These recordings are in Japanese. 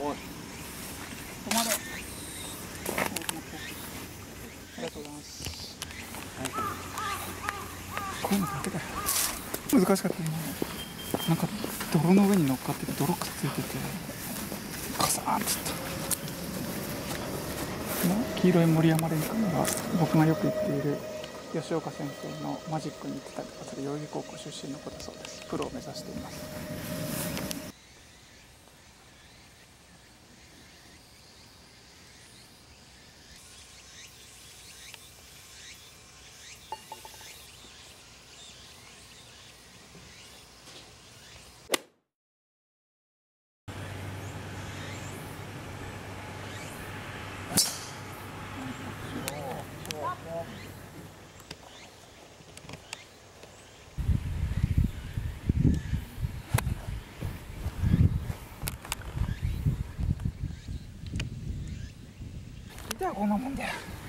止まれありがとうございますこういうのだけだよ難しかった今なんか泥の上に乗っかってて泥くっついててカサーンっつった黄色い森山蓮君は僕がよく行っている吉岡先生のマジックに行ってたりとかする代々木高校出身の子だそうです。プロを目指しています。じゃあこんな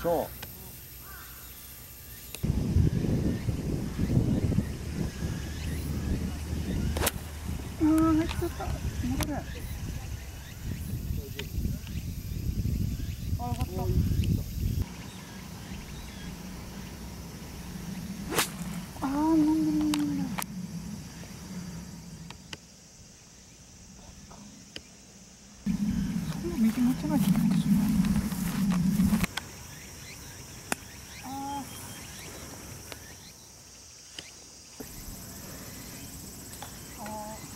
しょああよかったあーなんでなんでなんでそんな右持ってないじゃないですよあーあー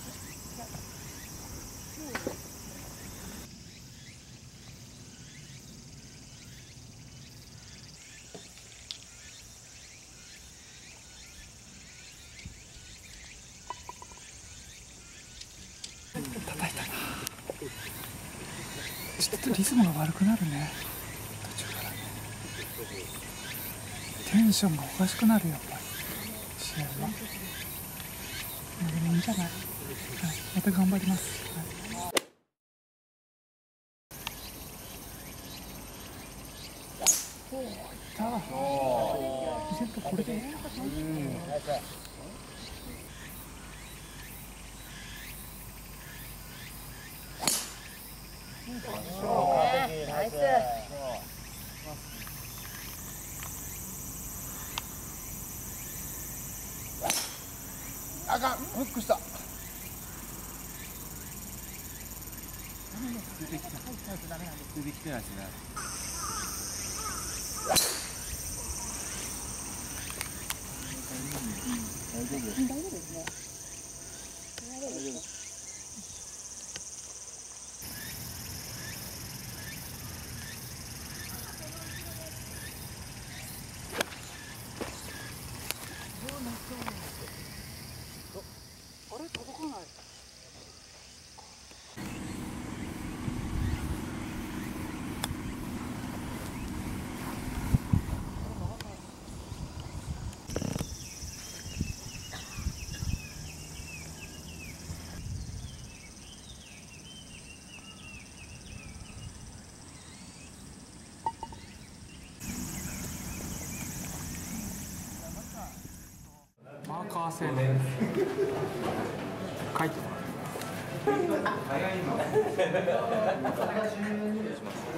叩いたなちょっとリズムが悪くなるね。途中からね。テンションがおかしくなるよやっぱり。試合は。まあでもいいんじゃない、はい、また頑張ります、はい。おーいった。全とこれでナイスあかんフックした。出てきた出てきてないしね大丈夫あマーカー製の書いてもらお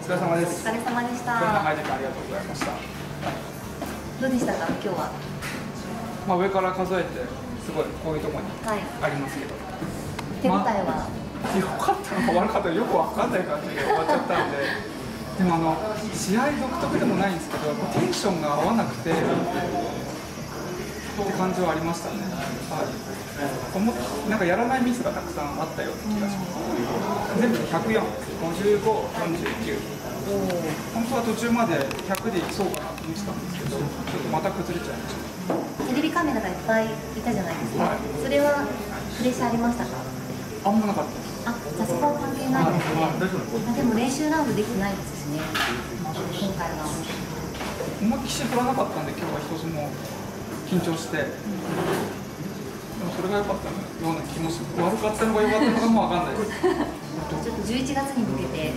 疲れ様です。お疲れ様でし今日長た。ありがとうございましたどうでしたか今日は。まあ上から数えてすごいこういうところにはい。ありますけど。手応えは、良かったのか悪かったのかよくわかんない感じで終わっちゃったんで。でもあの試合独特でもないんですけどテンションが合わなくてって感じはありましたね、はい、なんかやらないミスがたくさんあったような気がします。全部で104、55、49本当は途中まで100でいきそうかなと思ってたんですけどちょっとまた崩れちゃいました。テレビカメラがいっぱいいたじゃないですか、はい。それはプレッシャーありましたか？あんまなかったです。あじゃあそこは関係ないですね、はい。大丈夫あでも練習ラウンドできてないですしね。今回は。思いっきし振らなかったんで今日は一つも緊張して、でもそれが良かったよ。うな気もする。悪かったのか良かったのかもわかんないです。ちょっと11月に向けて。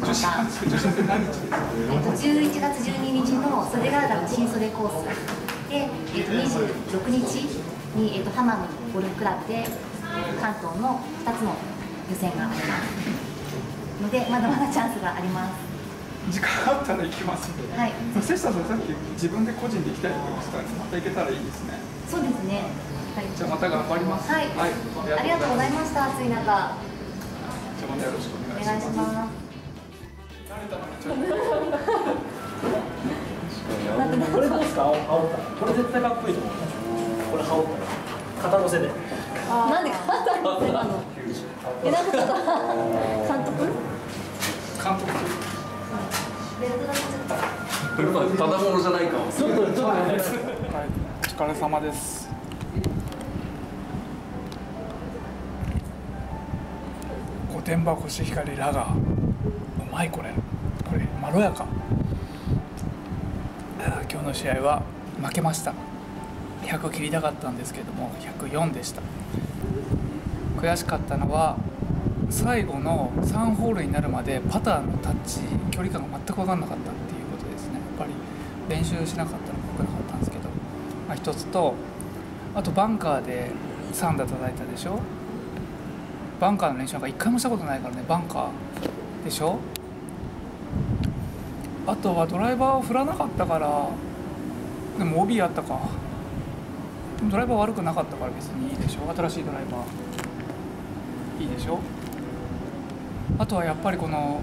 ま女子た女子って何日？ですかえっと、11月12日の袖ヶ浦の新袖コースで、えっと、26日に、えっと、浜野ゴルフクラブで関東の2つの予選があります。のでまだまだチャンスがあります時間あったら行きますはい。瀬下さんさっき自分で個人で行きたいと思いましたまた行けたらいいですね。そうですね。はい。じゃあまた頑張ります。はい、ありがとうございすました。暑い中。じゃあまたよろしくおお願いし願いしますますこれどうですか羽織 ったらこれ絶対かっこいいと思う。これ羽織ったら。肩乗せで。なんで肩のせなの？えなんか監督？監督ただものじゃないかも、お疲れ様です。御殿場コシヒカリラガー。うまいこれ。これまろやか。今日の試合は負けました。100切りたかったんですけども104でした。悔しかったのは最後の3ホールになるまでパターのタッチ距離感が全く分かんなかったっていうことですね。やっぱり練習しなかったのが良くなかったんですけど、まあ、一つとあとバンカーで3打叩いたでしょ。バンカーの練習なんか一回もしたことないからねバンカーでしょ。あとはドライバーを振らなかったからでも OB あったか。ドライバー悪くなかったから別にいいでしょ。新しいドライバー。いいでしょ。あとはやっぱりこの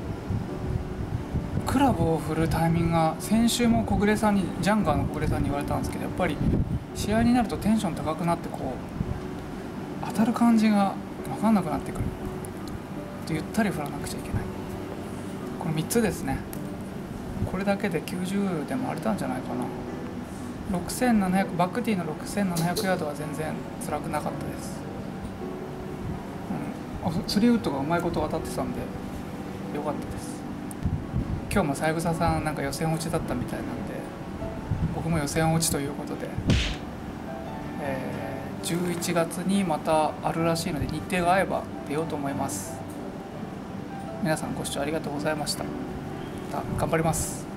クラブを振るタイミングが先週も小暮さんにジャンガーの小暮さんに言われたんですけどやっぱり試合になるとテンション高くなってこう当たる感じが分かんなくなってくる。ゆったり振らなくちゃいけない。この3つですね。これだけで90でもあれたんじゃないかな。6700バックティーの6700ヤードは全然辛くなかったです、スリーウッドがうまいこと当たってたんでよかったです。今日も三枝さんなんか予選落ちだったみたいなんで僕も予選落ちということで、えー11月にまたあるらしいので日程が合えば出ようと思います。皆さんご視聴ありがとうございました。また頑張ります。